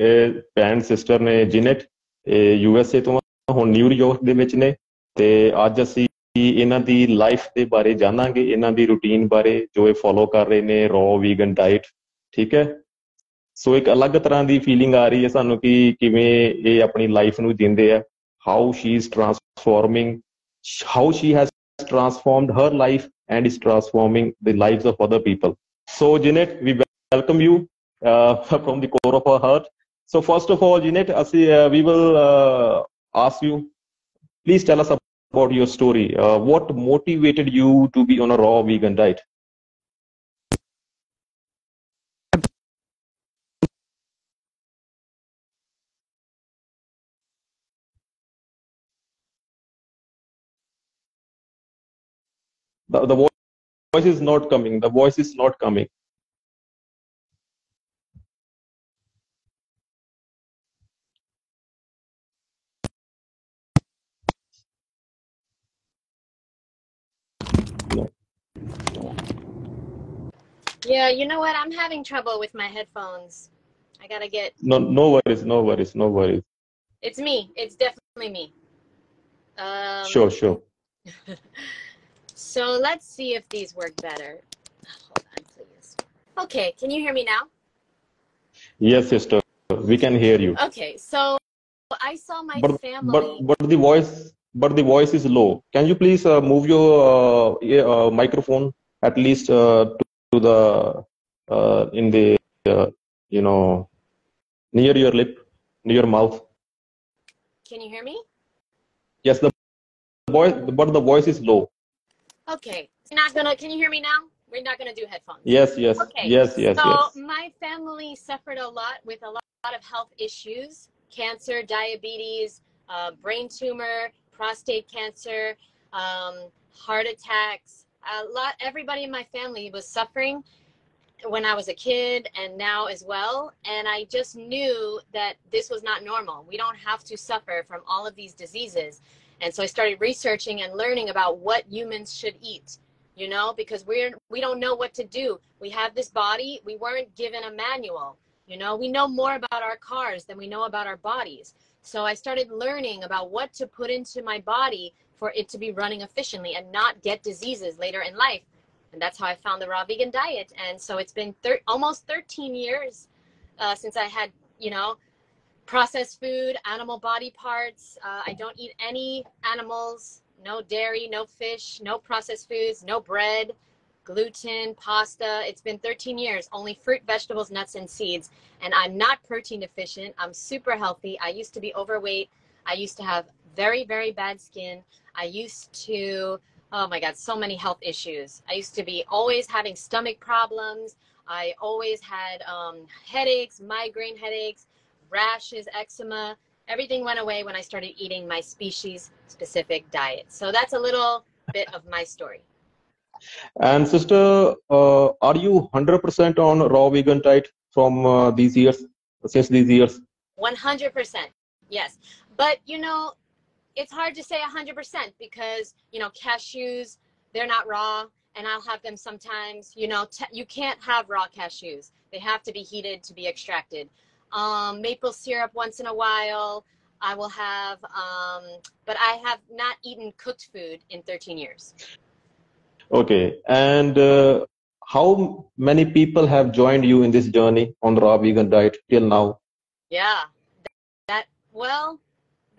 ਇਹ ਭੈਣ ਸਿਸਟਰ ਨੇ ਜਿਨੇਟ ਇਹ ਯੂ ਐਸ ਏ ਤੋਂ ਹੁਣ ਨਿਊਯਾਰਕ ਦੇ ਵਿੱਚ ਨੇ ਤੇ ਅੱਜ ਅਸੀਂ ਇਹਨਾਂ ਦੀ ਲਾਈਫ ਦੇ ਬਾਰੇ ਜਾਣਾਂਗੇ ਇਹਨਾਂ ਦੀ ਰੁਟੀਨ ਬਾਰੇ ਜੋ ਇਹ ਫੋਲੋ ਕਰ ਰਹੇ ਨੇ ਰੋ ਵੀਗਨ ਡਾਈਟ ਠੀਕ ਹੈ ਸੋ ਇੱਕ ਅਲੱਗ ਤਰ੍ਹਾਂ ਦੀ ਫੀਲਿੰਗ ਆ ਰਹੀ ਹੈ ਸਾਨੂੰ ਕਿ ਕਿਵੇਂ ਇਹ ਆਪਣੀ ਲਾਈਫ ਨੂੰ ਜਿੰਦੇ ਆ how she is transforming how she has transformed her life and is transforming the lives of other people. So, Jeanette, we welcome you uh, from the core of our. So, first of all, Jeanette, uh, we will uh, ask you, please tell us about your story. what motivated you to be on a raw vegan diet? the, the voice is not coming the voice is not coming Yeah, you know what? I'm having trouble with my headphones. I gotta get. no no worries no worries no worries It's me. It's definitely me. Um, sure sure So let's see if these work better. Hold on, please. Okay, can you hear me now? yes sister we can hear you Okay, so I saw my but family. but but the voice but the voice is low can you please uh, move your uh, uh, microphone at least uh, to, to the uh, in the uh, you know near your lip near your mouth Can you hear me? yes the voice but the voice is low Okay, not gonna. Can you hear me now? We're not gonna do headphones. yes yes Okay. yes yes so yes my family suffered a lot with a lot, lot of health issues cancer diabetes uh, brain tumor prostate cancer um, heart attacks a lot everybody in my family was suffering when i was a kid and now as well and i just knew that this was not normal. We don't have to suffer from all of these diseases. And so i started researching and learning about what humans should eat you know because we're we don't know what to do. We have this body we weren't given a manual you know. We know more about our cars than we know about our bodies. So i started learning about what to put into my body for it to be running efficiently and not get diseases later in life and that's how i found the raw vegan diet and so it's been thir- almost 13 years uh, since i had you know processed food animal body parts uh, i don't eat any animals no dairy, no fish, no processed foods, no bread, gluten, pasta. It's been 13 years, only fruit, vegetables, nuts, and seeds. And I'm not protein deficient. I'm super healthy. I used to be overweight. I used to have very, very bad skin. I used to, oh my God, so many health issues. I used to be always having stomach problems. I always had um, headaches, migraine headaches, rashes, eczema everything went away when I started eating my species specific diet. So that's a little bit of my story. and sister uh, are you 100% on raw vegan diet from uh, these years since these years 100%. Yes. But you know, it's hard to say 100% because, you know, cashews, they're not raw and I'll have them sometimes, you know, t- you can't have raw cashews. They have to be heated to be extracted. Um, maple syrup once in a while. I will have, um, but I have not eaten cooked food in 13 years. Okay. And uh, how many people have joined you in this journey on the raw vegan diet till now? Yeah. That, well,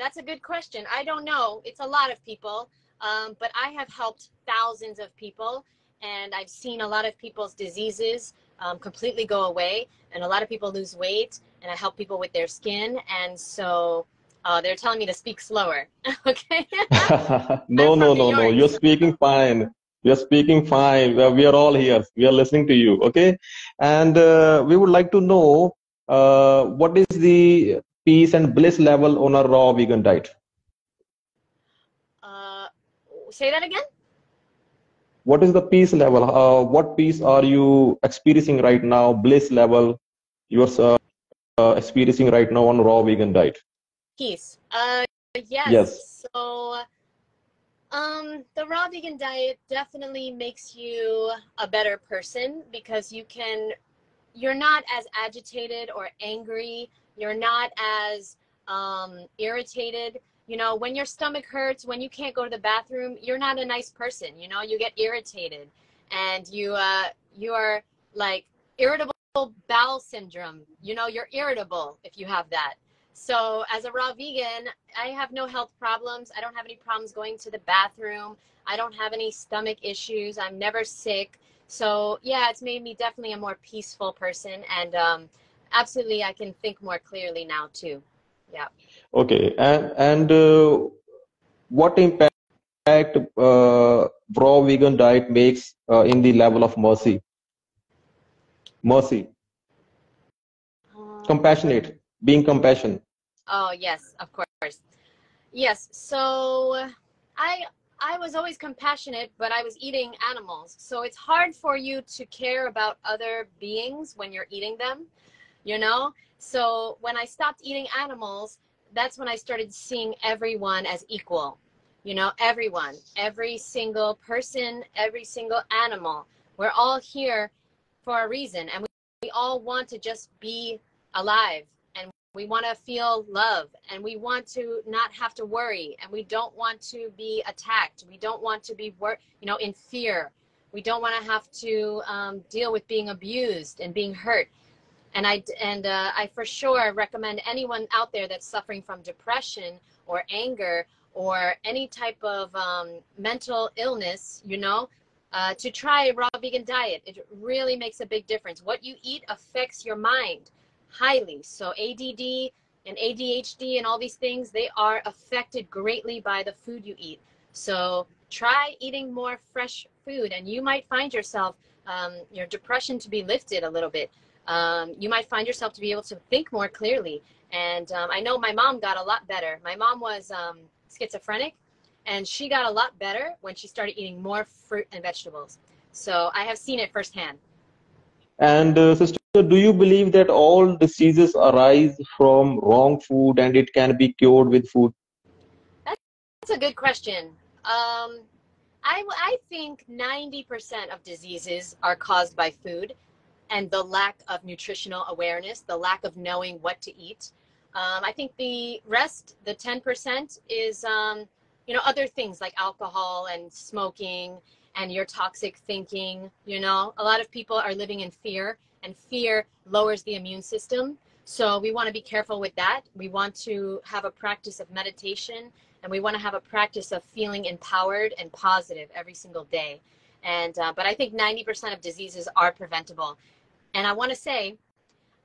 that's a good question. I don't know. It's a lot of people, um, but I have helped thousands of people, and I've seen a lot of people's diseases um, completely go away, and a lot of people lose weight, and I help people with their skin. And so uh, they're telling me to speak slower. okay. no, no, no, no. You're speaking fine. You're speaking fine. We are, we are all here. We are listening to you. Okay. And uh, we would like to know uh, what is the peace and bliss level on a raw vegan diet? Uh, say that again. What is the peace level? Uh, what peace are you experiencing right now? Bliss level you're uh, uh, experiencing right now on raw vegan diet? Peace. Uh, yes. Yes. So, um, the raw vegan diet definitely makes you a better person because you can you're not as agitated or angry. You're not as um, irritated. You know, when your stomach hurts, when you can't go to the bathroom, you're not a nice person. You know, you get irritated, and you uh, you are like irritable bowel syndrome. You know, you're irritable if you have that. So, as a raw vegan, I have no health problems. I don't have any problems going to the bathroom. I don't have any stomach issues. I'm never sick. So, yeah, it's made me definitely a more peaceful person. And um, absolutely, I can think more clearly now, too. Yeah. Okay. And, and uh, what impact uh, raw vegan diet makes uh, in the level of mercy? Mercy. Um, Compassionate being compassion oh yes of course yes so i i was always compassionate but i was eating animals so it's hard for you to care about other beings when you're eating them you know so when i stopped eating animals that's when i started seeing everyone as equal you know everyone every single person every single animal we're all here for a reason and we, we all want to just be alive and we want to feel love and we want to not have to worry and we don't want to be attacked. We don't want to be, wor- you know, in fear. We don't want to have to um, deal with being abused and being hurt. And I and uh, I for sure recommend anyone out there that's suffering from depression or anger or any type of um, mental illness, you know, uh, to try a raw vegan diet. It really makes a big difference. What you eat affects your mind highly. So ADD and ADHD and all these things, they are affected greatly by the food you eat. So try eating more fresh food and you might find yourself, um, your depression to be lifted a little bit. Um, you might find yourself to be able to think more clearly. And um, I know my mom got a lot better. My mom was um, schizophrenic and she got a lot better when she started eating more fruit and vegetables. So I have seen it firsthand. And uh, sister, do you believe that all diseases arise from wrong food and it can be cured with food? That's a good question. Um, I, I think 90% of diseases are caused by food and the lack of nutritional awareness, the lack of knowing what to eat. Um, I think the rest, the 10%, is um, you know other things like alcohol and smoking and your toxic thinking. You know, a lot of people are living in fear, and fear lowers the immune system. So we want to be careful with that. We want to have a practice of meditation, and we want to have a practice of feeling empowered and positive every single day. And uh, but I think 90% of diseases are preventable. And I want to say,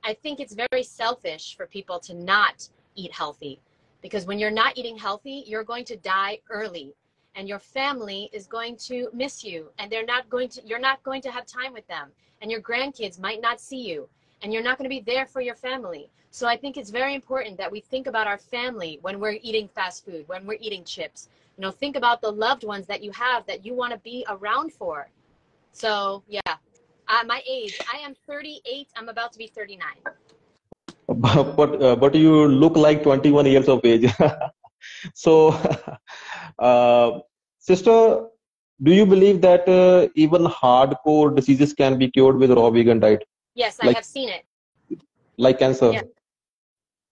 I think it's very selfish for people to not eat healthy. Because when you're not eating healthy, you're going to die early. And your family is going to miss you. And they're not going to you're not going to have time with them. And your grandkids might not see you. And you're not going to be there for your family. So i think it's very important that we think about our family when we're eating fast food when we're eating chips. You know think about the loved ones that you have that you want to be around for. So yeah uh, my age. I am 38 i'm about to be 39 but uh, but you look like 21 years of age. So uh, sister do you believe that uh, even hardcore diseases can be cured with raw vegan diet? Yes like, i have seen it. Like cancer? Yeah.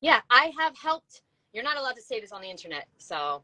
yeah i have helped. You're not allowed to say this on the internet so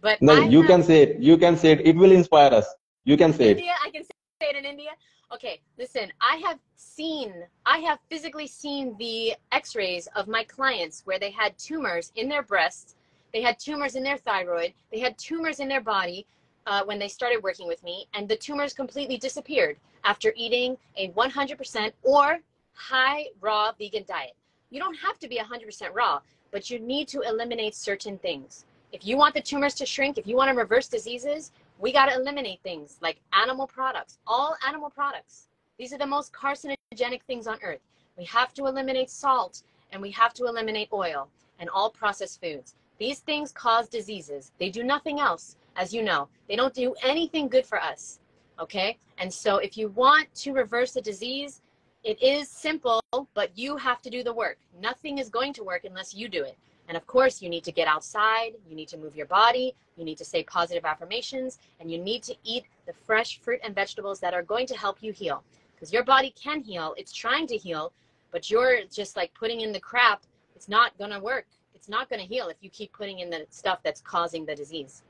but no I you have, can say it. You can say it. It will inspire us. You can say it. I can say it in india okay listen i have seen i have physically seen the x-rays of my clients where they had tumors in their breasts they had tumors in their thyroid. They had tumors in their body uh, when they started working with me, and the tumors completely disappeared after eating a 100% or high raw vegan diet. You don't have to be 100% raw, but you need to eliminate certain things. If you want the tumors to shrink, if you want to reverse diseases, we got to eliminate things like animal products, all animal products. These are the most carcinogenic things on earth. We have to eliminate salt and we have to eliminate oil and all processed foods. These things cause diseases. They do nothing else, as you know. They don't do anything good for us. Okay? And so if you want to reverse a disease, it is simple, but you have to do the work. Nothing is going to work unless you do it. And of course, you need to get outside, you need to move your body, you need to say positive affirmations, and you need to eat the fresh fruit and vegetables that are going to help you heal. because your body can heal. It's trying to heal, but you're just like putting in the crap. It's not going to work. It's not going to heal if you keep putting in the stuff that's causing the disease.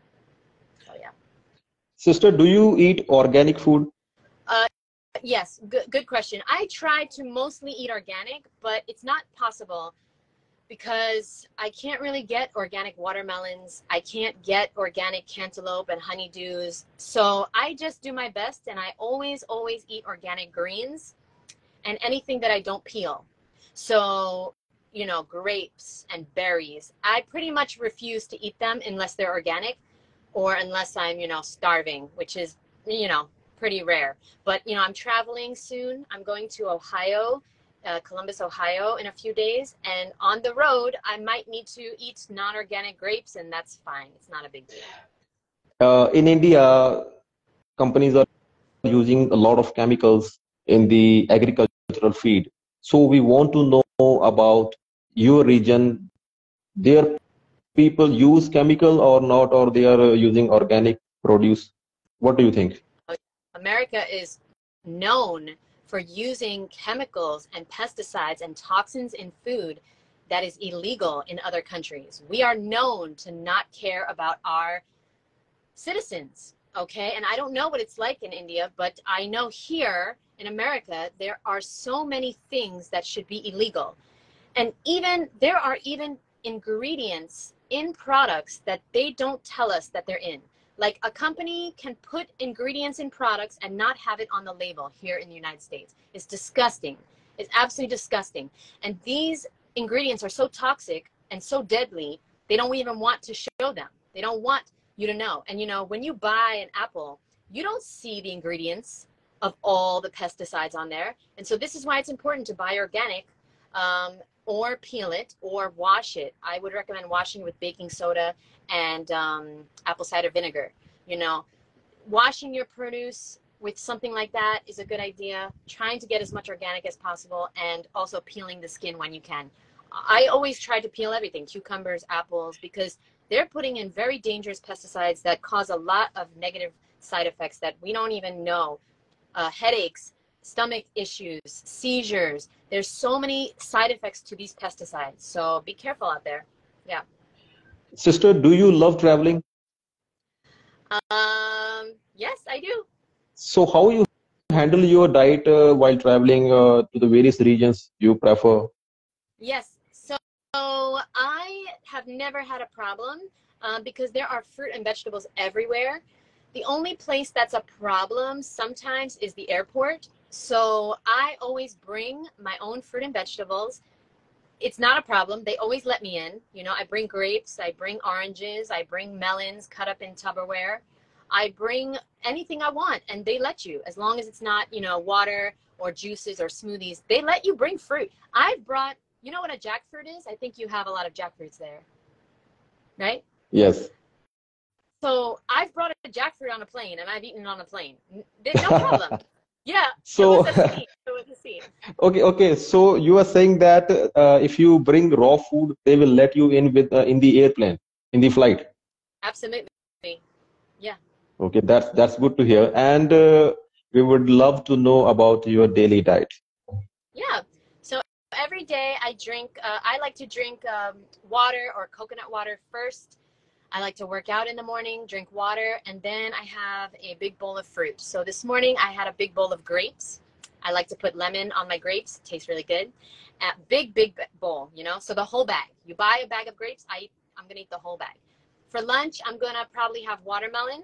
So, yeah. Sister, do you eat organic food? Uh, yes, good, good question. I try to mostly eat organic, but it's not possible because I can't really get organic watermelons. I can't get organic cantaloupe and honeydews. So I just do my best and I always, always eat organic greens and anything that I don't peel. So, you know, grapes and berries. I pretty much refuse to eat them unless they're organic or unless I'm, you know, starving, which is, you know, pretty rare. But, you know, I'm traveling soon. I'm going to Ohio uh, Columbus, Ohio in a few days. And on the road, I might need to eat non organic grapes, and that's fine. It's not a big deal. Uh, in India, companies are using a lot of chemicals in the agricultural feed. So we want to know about your region. Their people use chemical or not, or they are using organic produce. What do you think? America is known for using chemicals and pesticides and toxins in food that is illegal in other countries. We are known to not care about our citizens, okay? And I don't know what it's like in India, but I know here in America, there are so many things that should be illegal. And even there are even ingredients in products that they don't tell us that they're in. Like a company can put ingredients in products and not have it on the label here in the United States. It's disgusting. It's absolutely disgusting. And these ingredients are so toxic and so deadly, they don't even want to show them. They don't want you to know. And you know, when you buy an apple, you don't see the ingredients of all the pesticides on there. And so this is why it's important to buy organic um, or peel it or wash it. I would recommend washing with baking soda and um, apple cider vinegar. You know, washing your produce with something like that is a good idea. Trying to get as much organic as possible and also peeling the skin when you can. I always try to peel everything cucumbers, apples, because they're putting in very dangerous pesticides that cause a lot of negative side effects that we don't even know. Uh, headaches, stomach issues, seizures. There's so many side effects to these pesticides. So be careful out there. Yeah. Sister, do you love traveling? Um, yes, I do. So how you handle your diet uh, while traveling uh, to the various regions you prefer? Yes. So, so I have never had a problem uh, because there are fruit and vegetables everywhere. The only place that's a problem sometimes is the airport. So I always bring my own fruit and vegetables. It's not a problem. They always let me in. You know, I bring grapes, I bring oranges, I bring melons cut up in Tupperware. I bring anything I want and they let you as long as it's not, you know, water or juices or smoothies. They let you bring fruit. I've brought, you know what a jackfruit is? I think you have a lot of jackfruits there. Right? Yes. So I've brought a jackfruit on a plane and I've eaten it on a plane. There's no problem. Yeah. So. It was a scene. It was a scene. okay. Okay. So you are saying that uh, if you bring raw food, they will let you in with uh, in the airplane, in the flight. Absolutely. Yeah. Okay, that's that's good to hear. And uh, we would love to know about your daily diet. Yeah. So every day I drink. Uh, I like to drink um, water or coconut water first I like to work out in the morning, drink water, and then I have a big bowl of fruit. So this morning I had a big bowl of grapes. I like to put lemon on my grapes. Tastes really good. Big, big bowl, you know, so the whole bag. You buy a bag of grapes, I eat, I'm gonna eat the whole bag. For lunch, I'm gonna probably have watermelon,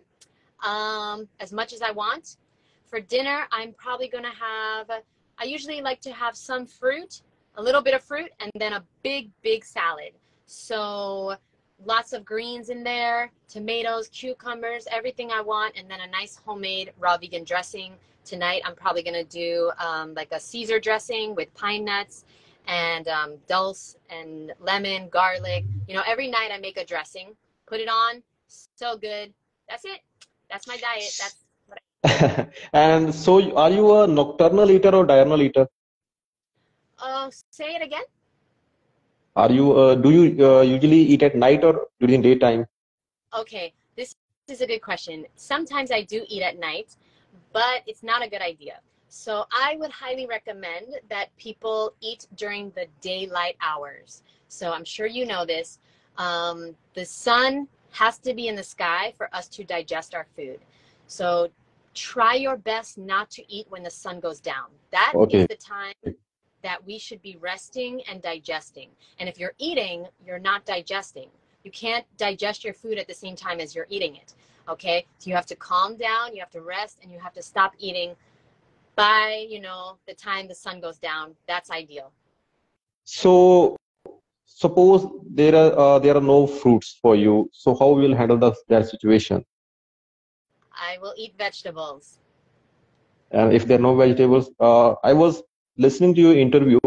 um, as much as I want. For dinner, I'm probably gonna have. I usually like to have some fruit, a little bit of fruit, and then a big, big salad. So lots of greens in there, tomatoes, cucumbers, everything I want, and then a nice homemade raw vegan dressing. Tonight, I'm probably going to do um, like a Caesar dressing with pine nuts and um, dulse and lemon, garlic. You know, every night I make a dressing, put it on, so good. That's it. That's my diet. That's what I- and so, are you a nocturnal eater or diurnal eater? Uh, say it again. Are you uh, do you uh, usually eat at night or during daytime? Okay, this is a good question. Sometimes I do eat at night, but it's not a good idea. So I would highly recommend that people eat during the daylight hours. So I'm sure you know this. Um, the sun has to be in the sky for us to digest our food. So try your best not to eat when the sun goes down. That Okay. is the time that we should be resting and digesting. And if you're eating, you're not digesting. You can't digest your food at the same time as you're eating it. Okay? So you have to calm down, you have to rest, and you have to stop eating by, you know, the time the sun goes down. That's ideal. So suppose there are uh, there are no fruits for you. So how will you handle the, that situation? I will eat vegetables. And if there are no vegetables, uh, I was listening to your interview.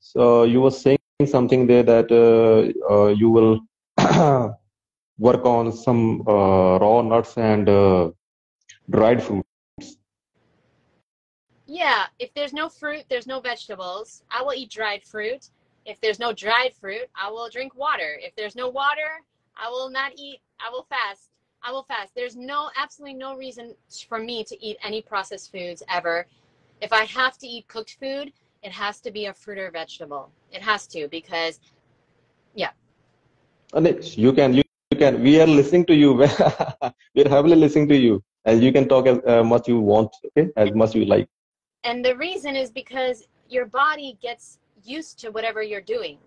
So you were saying something there that uh, uh, you will work on some uh, raw nuts and dried fruit. Yeah, if there's no fruit, there's no vegetables. I will eat dried fruit. If there's no dried fruit, I will drink water. If there's no water, I will not eat. I will fast. I will fast. There's no absolutely no reason for me to eat any processed foods ever. If I have to eat cooked food, it has to be a fruit or vegetable. It has to because yeah. And it's- you can you, you can we are listening to you. we are heavily listening to you, and you can talk as uh, much you want. Okay, as much you like. And the reason is because your body gets used to whatever you're doing.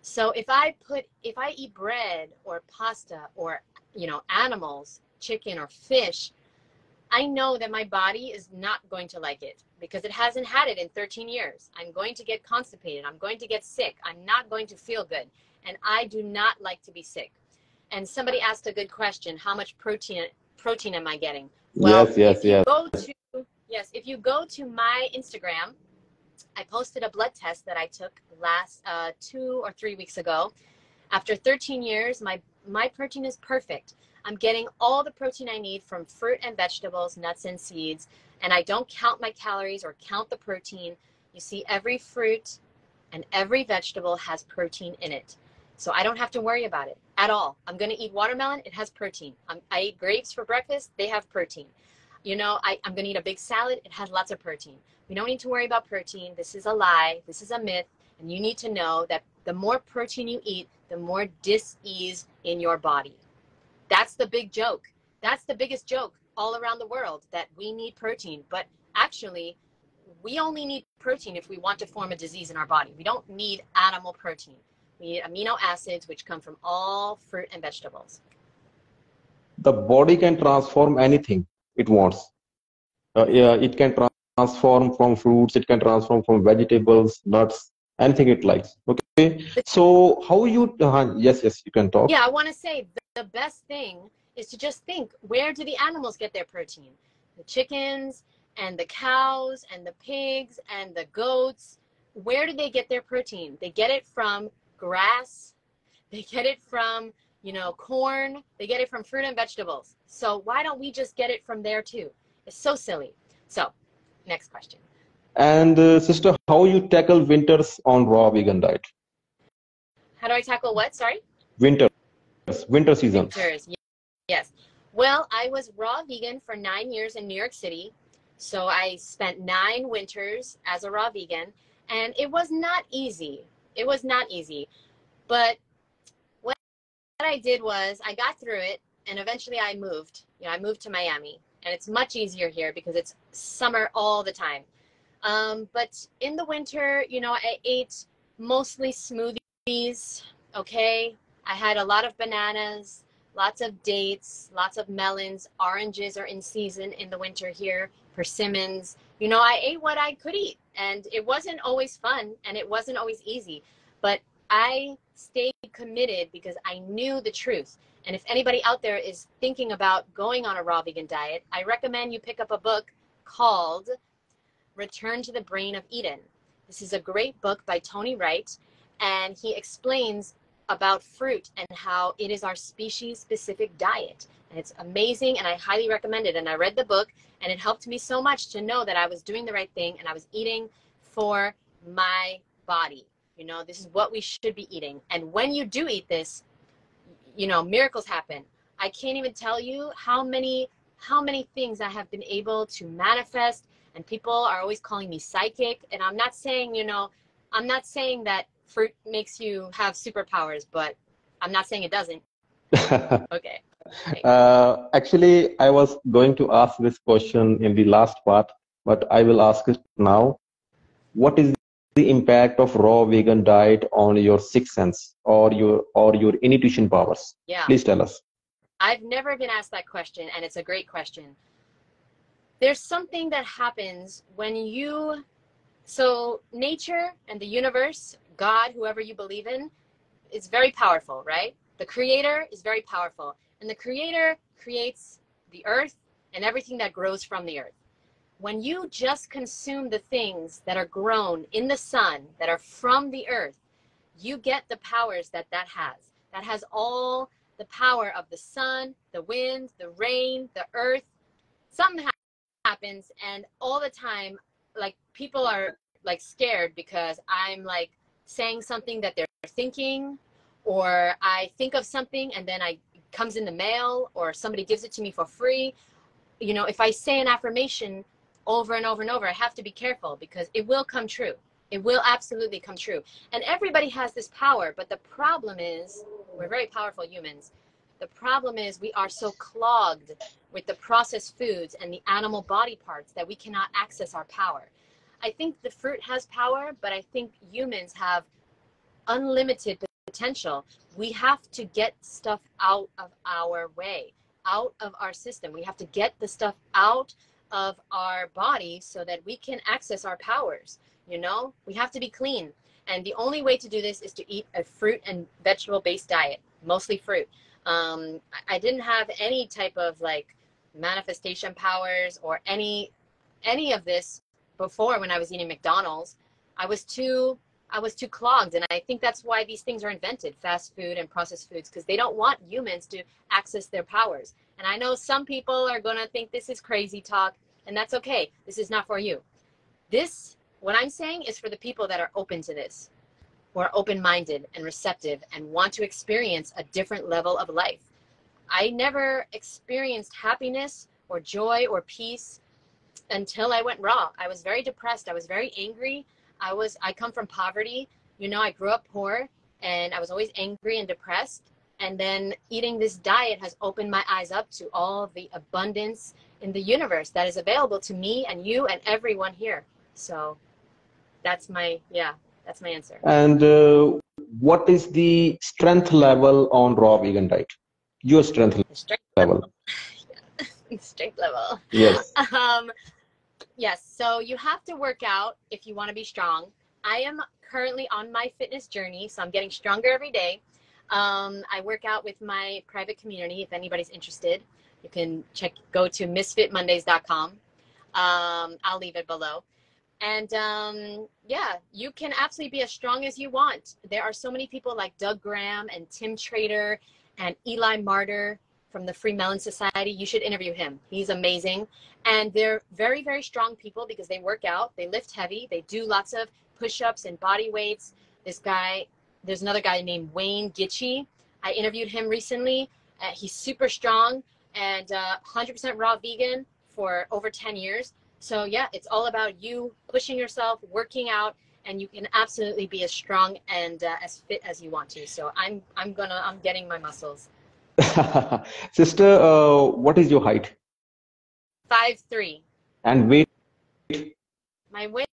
So if I put if I eat bread or pasta or you know animals, chicken or fish, I know that my body is not going to like it because it hasn't had it in 13 years. I'm going to get constipated. I'm going to get sick. I'm not going to feel good. And I do not like to be sick. And somebody asked a good question, how much protein protein am I getting? yes, yes, if you yes. go to yes, if you go to my Instagram, I posted a blood test that I took last uh, two or three weeks ago. After 13 years, my my protein is perfect. I'm getting all the protein I need from fruit and vegetables, nuts and seeds, and I don't count my calories or count the protein. You see, every fruit and every vegetable has protein in it. So I don't have to worry about it at all. I'm going to eat watermelon, it has protein. i I eat grapes for breakfast, they have protein. You know, I, I'm going to eat a big salad, it has lots of protein. We don't need to worry about protein. This is a lie, this is a myth. And you need to know that the more protein you eat, the more dis ease in your body. That's the big joke. That's the biggest joke all around the world that we need protein. But actually, we only need protein if we want to form a disease in our body. We don't need animal protein. We need amino acids, which come from all fruit and vegetables. The body can transform anything it wants. Uh, yeah, it can transform from fruits. It can transform from vegetables, nuts, anything it likes. Okay. So how you? Uh, yes, yes, you can talk. Yeah, I want to say the, the best thing is to just think where do the animals get their protein? The chickens and the cows and the pigs and the goats. Where do they get their protein? They get it from grass. They get it from, you know, corn. They get it from fruit and vegetables. So why don't we just get it from there too? It's so silly. So, next question. And uh, sister, how you tackle winters on raw vegan diet? How do I tackle what? Sorry? Winters, winter season. Winters. Yes. Well, I was raw vegan for nine years in New York City. So I spent nine winters as a raw vegan, and it was not easy. It was not easy. But what what I did was I got through it, and eventually I moved. You know, I moved to Miami, and it's much easier here because it's summer all the time. Um, but in the winter, you know, I ate mostly smoothies. Okay, I had a lot of bananas, lots of dates, lots of melons. Oranges are in season in the winter here. Persimmons. You know, I ate what I could eat, and it wasn't always fun, and it wasn't always easy. But I stayed committed because I knew the truth. And if anybody out there is thinking about going on a raw vegan diet, I recommend you pick up a book called Return to the Brain of Eden. This is a great book by Tony Wright, and he explains about fruit and how it is our species specific diet. And it's amazing, and I highly recommend it. And I read the book, and it helped me so much to know that I was doing the right thing and I was eating for my body. You know, this is what we should be eating. And when you do eat this, you know, miracles happen. I can't even tell you how many how many things I have been able to manifest And people are always calling me psychic. And I'm not saying, you know, I'm not saying that fruit makes you have superpowers, but I'm not saying it doesn't. okay. Uh, actually, I was going to ask this question in the last part, but I will ask it now. What is the impact of raw vegan diet on your sixth sense or your or your intuition powers? Yeah. Please tell us. I've never been asked that question, and it's a great question. There's something that happens when you, so nature and the universe, God, whoever you believe in, is very powerful, right? The creator is very powerful, and the creator creates the earth and everything that grows from the earth. When you just consume the things that are grown in the sun, that are from the earth, you get the powers that that has. That has all the power of the sun, the wind, the rain, the earth. Something ha- happens, and all the time, like people are like scared because I'm like saying something that they're thinking, or I think of something and then I comes in the mail, or somebody gives it to me for free. You know, if I say an affirmation over and over and over, I have to be careful because it will come true. It will absolutely come true. And everybody has this power, but the problem is we're very powerful humans. The problem is we are so clogged with the processed foods and the animal body parts that we cannot access our power. I think the fruit has power, but I think humans have unlimited potential. We have to get stuff out of our way, out of our system. We have to get the stuff out of our body so that we can access our powers. You know, we have to be clean. And the only way to do this is to eat a fruit and vegetable based diet, mostly fruit. Um, I didn't have any type of like manifestation powers or any any of this before when I was eating McDonald's. I was too I was too clogged and I think that's why these things are invented, fast food and processed foods because they don't want humans to access their powers. And I know some people are going to think this is crazy talk and that's okay. This is not for you. This what I'm saying is for the people that are open to this, who are open minded and receptive and want to experience a different level of life. I never experienced happiness or joy or peace until I went raw. I was very depressed. I was very angry. I was I come from poverty. You know, I grew up poor and I was always angry and depressed. And then eating this diet has opened my eyes up to all the abundance in the universe that is available to me and you and everyone here. So that's my yeah that's my answer and uh, what is the strength level on raw vegan diet your strength, strength level, level. strength level yes um yes so you have to work out if you want to be strong. I am currently on my fitness journey so i'm getting stronger every day. Um, i work out with my private community if anybody's interested. You can check go to misfitmondays.com um, i'll leave it below. And um, yeah, you can absolutely be as strong as you want. There are so many people like Doug Graham and Tim Trader and Eli Martyr from the Free Melon Society. You should interview him. He's amazing. And they're very, very strong people because they work out, they lift heavy, they do lots of push ups and body weights. This guy, there's another guy named Wayne Gitchie. I interviewed him recently. Uh, he's super strong and uh, 100% raw vegan for over 10 years so yeah, it's all about you pushing yourself, working out, and you can absolutely be as strong and uh, as fit as you want to. So I'm I'm gonna I'm getting my muscles. Sister, uh, what is your height? Five three. And weight? My weight,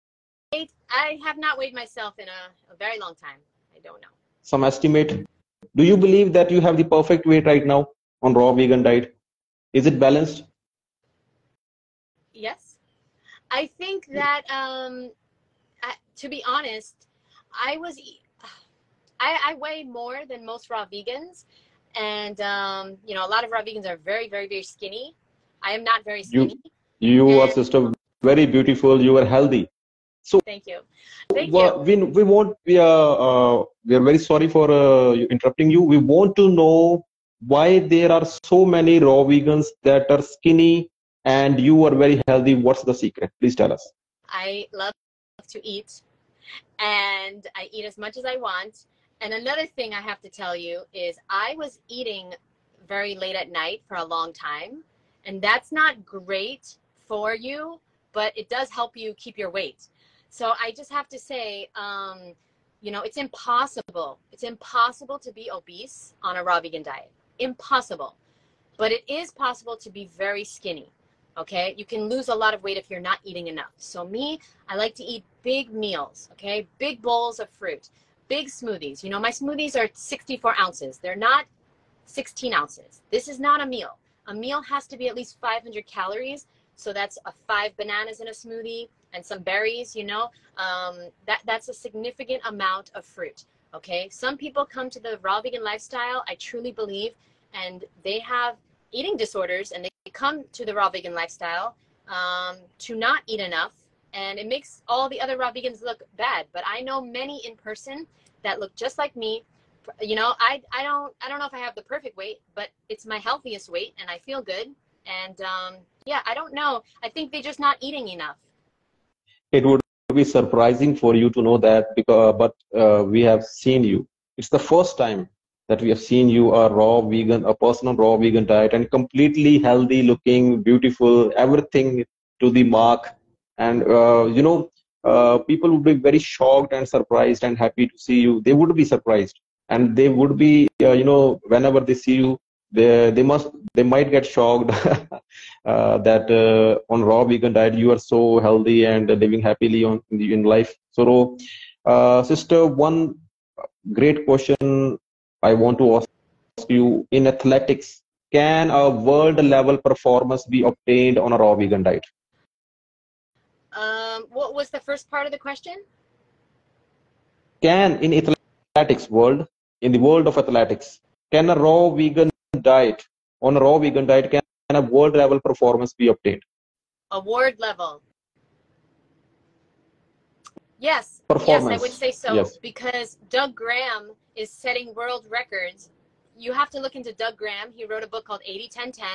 I have not weighed myself in a, a very long time. I don't know. Some estimate. Do you believe that you have the perfect weight right now on raw vegan diet? Is it balanced? Yes. I think that, um, I, to be honest, I was, I, I weigh more than most raw vegans. And, um, you know, a lot of raw vegans are very, very, very skinny. I am not very skinny. You, you are sister very beautiful. You are healthy. So thank you. Thank you. We, we want, we are, uh, we are very sorry for uh, interrupting you. We want to know why there are so many raw vegans that are skinny and you are very healthy. What's the secret? Please tell us. I love to eat and I eat as much as I want. And another thing I have to tell you is I was eating very late at night for a long time. And that's not great for you but it does help you keep your weight. So I just have to say, um, you know, it's impossible. It's impossible to be obese on a raw vegan diet. Impossible. But it is possible to be very skinny. Okay. You can lose a lot of weight if you're not eating enough. So, me, I like to eat big meals. Okay. Big bowls of fruit, big smoothies. You know, my smoothies are 64 ounces, they're not 16 ounces. This is not a meal. A meal has to be at least 500 calories. So that's a five bananas in a smoothie and some berries. You know, um, that that's a significant amount of fruit. Okay. Some people come to the raw vegan lifestyle. I truly believe, and they have eating disorders, and they come to the raw vegan lifestyle um, to not eat enough, and it makes all the other raw vegans look bad. But I know many in person that look just like me. You know i i don't i don't know if i have the perfect weight but it's my healthiest weight and i feel good. And um yeah i don't know. I think they're just not eating enough. It would be surprising for you to know that because but uh, we have seen you. It's the first time that we have seen you a raw vegan a person on raw vegan diet and completely healthy looking beautiful everything to the mark and uh, you know uh, people would be very shocked and surprised and happy to see you. They would be surprised. And they would be uh, you know whenever they see you they they must they might get shocked uh, that uh, on raw vegan diet you are so healthy and living happily on in life. So uh, sister one great question i want to ask you. In athletics can a world level performance be obtained on a raw vegan diet um, what was the first part of the question can in athletics world in the world of athletics. Can a raw vegan diet, on a raw vegan diet, can a world level performance be obtained? Award level. Yes. Performance. Yes, I would say so. Yes. Because Doug Graham is setting world records. You have to look into Doug Graham. He wrote a book called 80 10 10.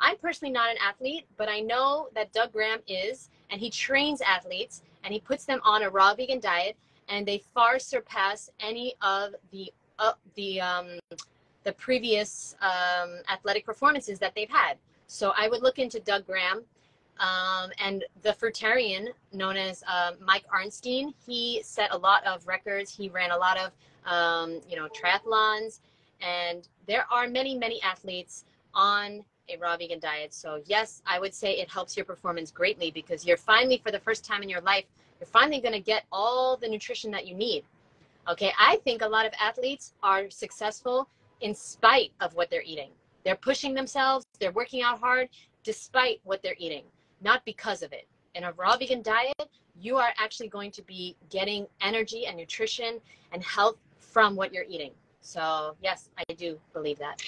I'm personally not an athlete, but I know that Doug Graham is, and he trains athletes and he puts them on a raw vegan diet, and they far surpass any of the uh, the um, the previous um, athletic performances that they've had. So I would look into Doug Graham um, and the fruitarian known as uh, Mike Arnstein. He set a lot of records. He ran a lot of um, you know triathlons, and there are many many athletes on a raw vegan diet. So yes, I would say it helps your performance greatly because you're finally, for the first time in your life, you're finally going to get all the nutrition that you need. Okay, I think a lot of athletes are successful in spite of what they're eating. They're pushing themselves, they're working out hard despite what they're eating, not because of it. In a raw vegan diet, you are actually going to be getting energy and nutrition and health from what you're eating. So, yes, I do believe that.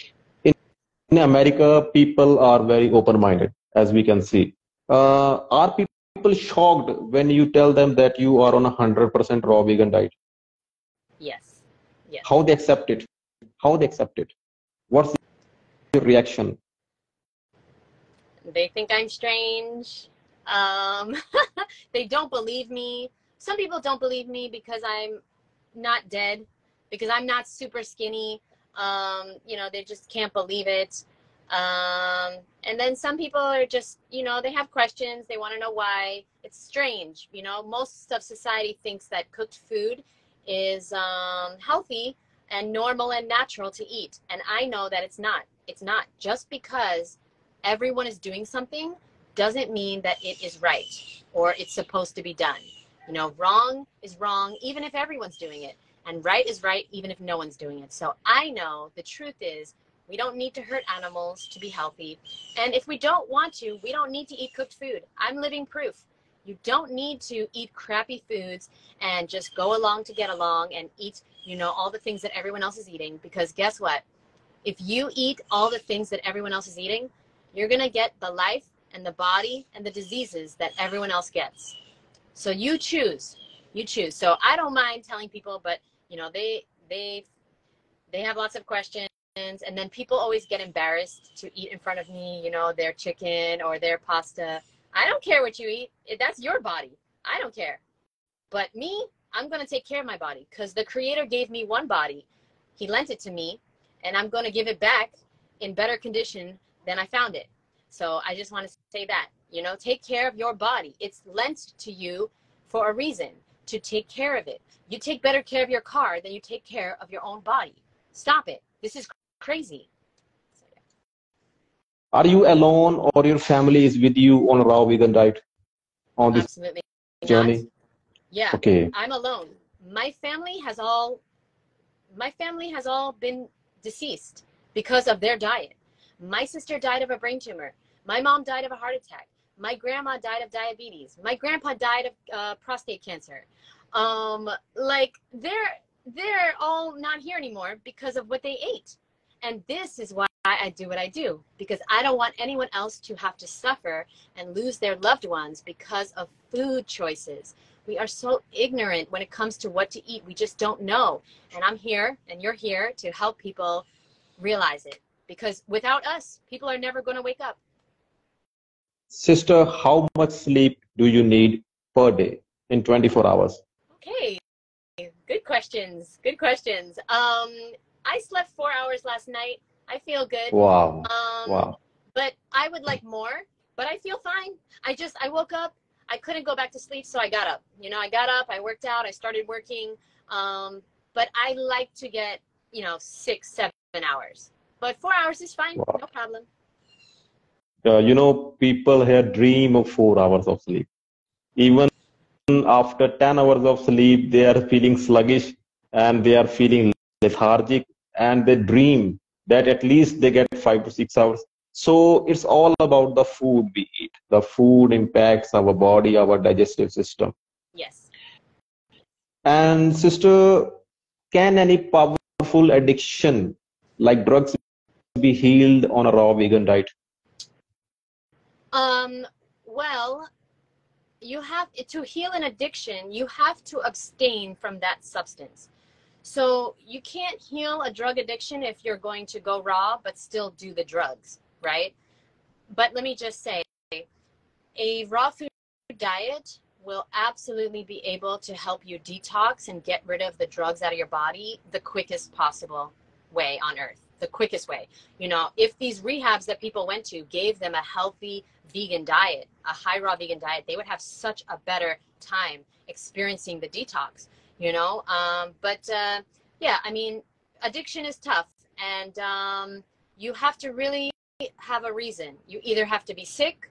In America, people are very open minded, as we can see. Uh, are people shocked when you tell them that you are on a 100% raw vegan diet? Yes. Yes. How they accept it? How they accept it? What's your reaction? They think I'm strange. Um, they don't believe me. Some people don't believe me because I'm not dead, because I'm not super skinny. Um, you know, they just can't believe it. Um, and then some people are just, you know, they have questions. They want to know why. It's strange. You know, most of society thinks that cooked food is um, healthy and normal and natural to eat. And I know that it's not. It's not. Just because everyone is doing something doesn't mean that it is right or it's supposed to be done. You know, wrong is wrong even if everyone's doing it, and right is right even if no one's doing it. So I know the truth is we don't need to hurt animals to be healthy. And if we don't want to, we don't need to eat cooked food. I'm living proof. You don't need to eat crappy foods and just go along to get along and eat, you know, all the things that everyone else is eating. Because guess what? If you eat all the things that everyone else is eating, you're going to get the life and the body and the diseases that everyone else gets. So you choose. You choose. So I don't mind telling people, but you know, they they they have lots of questions and then people always get embarrassed to eat in front of me, you know, their chicken or their pasta I don't care what you eat. That's your body. I don't care. But me, I'm going to take care of my body because the creator gave me one body. He lent it to me and I'm going to give it back in better condition than I found it. So I just want to say that. You know, take care of your body. It's lent to you for a reason to take care of it. You take better care of your car than you take care of your own body. Stop it. This is crazy. So, yeah. Are you alone or your family is with you on a raw vegan diet on this Absolutely journey? not. Yeah. Okay. I'm alone. My family has all my family has all been deceased because of their diet. My sister died of a brain tumor. My mom died of a heart attack. My grandma died of diabetes. My grandpa died of uh, prostate cancer. Um, like they're they're all not here anymore because of what they ate. And this is why I do what I do because I don't want anyone else to have to suffer and lose their loved ones because of food choices. We are so ignorant when it comes to what to eat. We just don't know. And I'm here and you're here to help people realize it because without us, people are never going to wake up. Sister, how much sleep do you need per day in 24 hours? Okay. Good questions. Good questions. Um, I slept four hours last night. I feel good. Wow. Um, Wow. but I would like more. But I feel fine. I just I woke up. I couldn't go back to sleep, so I got up. You know, I got up. I worked out. I started working. Um, but I like to get you know six, seven hours. But four hours is fine. Wow. No problem. Uh, you know, people here dream of four hours of sleep. Even after 10 hours of sleep, they are feeling sluggish and they are feeling lethargic and they dream that at least they get five to six hours. So it's all about the food we eat. The food impacts our body, our digestive system. Yes. And sister, can any powerful addiction like drugs be healed on a raw vegan diet? Um, well, you have to heal an addiction, you have to abstain from that substance. So you can't heal a drug addiction if you're going to go raw but still do the drugs, right? But let me just say a raw food diet will absolutely be able to help you detox and get rid of the drugs out of your body the quickest possible way on earth the quickest way. You know if these rehabs that people went to gave them a healthy vegan diet a high raw vegan diet they would have such a better time experiencing the detox you know? Um, but uh, yeah i mean addiction is tough and um, you have to really have a reason. You either have to be sick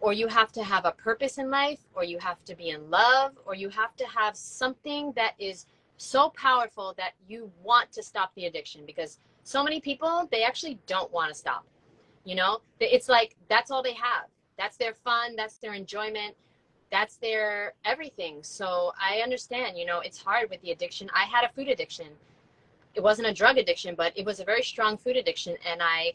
or you have to have a purpose in life or you have to be in love or you have to have something that is so powerful that you want to stop the addiction because so many people they actually don't want to stop you know it's like that's all they have that's their fun that's their enjoyment that's their everything so i understand you know it's hard with the addiction i had a food addiction it wasn't a drug addiction but it was a very strong food addiction and i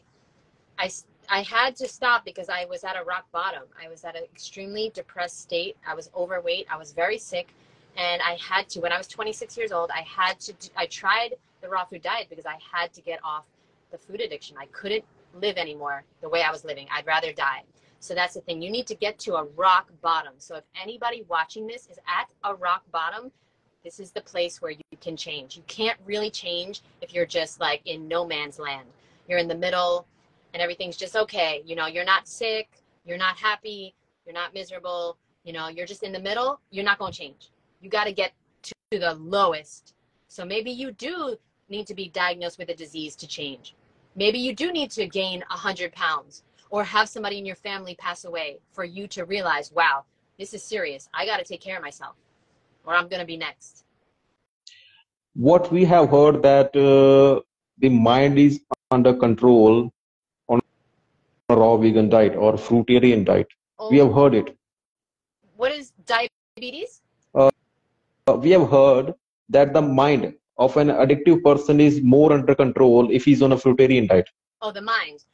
i I had to stop because I was at a rock bottom. I was at an extremely depressed state. I was overweight. I was very sick. And I had to, when I was 26 years old, I had to, I tried the raw food diet because I had to get off the food addiction. I couldn't live anymore the way I was living. I'd rather die. So that's the thing. You need to get to a rock bottom. So if anybody watching this is at a rock bottom, this is the place where you can change. You can't really change if you're just like in no man's land. You're in the middle and everything's just okay. You know, you're not sick, you're not happy, you're not miserable, you know, you're just in the middle, you're not going to change. You got to get to the lowest. So maybe you do need to be diagnosed with a disease to change. Maybe you do need to gain 100 pounds or have somebody in your family pass away for you to realize, wow, this is serious. I got to take care of myself or I'm going to be next. What we have heard that uh, the mind is under control on a raw vegan diet or fruitarian diet. Oh, We have heard it. what is diabetes? Uh, we have heard that the mind of an addictive person is more under control if he's on a fruitarian diet. Oh, the mind.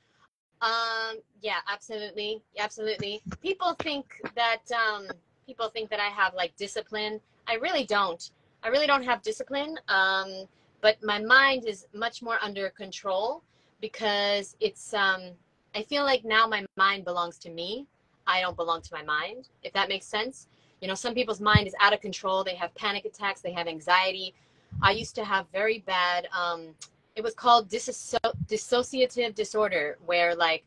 Um, yeah, absolutely, absolutely. People think that um, people think that I have like discipline. I really don't. I really don't have discipline. Um, but my mind is much more under control because it's. Um, I feel like now my mind belongs to me. I don't belong to my mind. If that makes sense. You know, some people's mind is out of control. They have panic attacks. They have anxiety. I used to have very bad. Um, it was called disso- dissociative disorder, where like